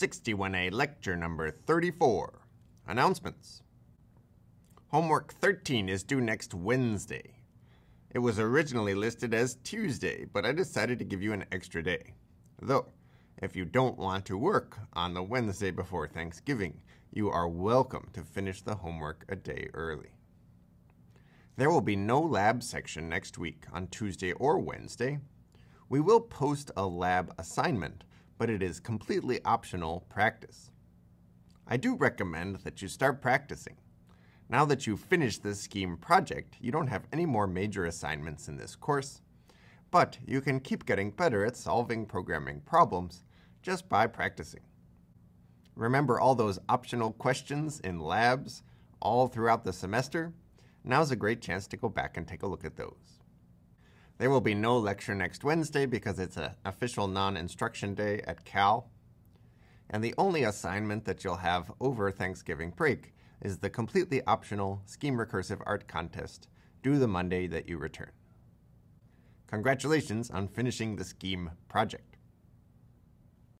61A lecture number 34. Announcements. Homework 13 is due next Wednesday. It was originally listed as Tuesday, but I decided to give you an extra day. Though, if you don't want to work on the Wednesday before Thanksgiving, you are welcome to finish the homework a day early. There will be no lab section next week on Tuesday or Wednesday. We will post a lab assignment, but it is completely optional practice. I do recommend that you start practicing. Now that you've finished this scheme project, you don't have any more major assignments in this course, but you can keep getting better at solving programming problems just by practicing. Remember all those optional questions in labs all throughout the semester? Now's a great chance to go back and take a look at those. There will be no lecture next Wednesday because it's an official non-instruction day at Cal. And the only assignment that you'll have over Thanksgiving break is the completely optional Scheme Recursive Art Contest due the Monday that you return. Congratulations on finishing the Scheme project.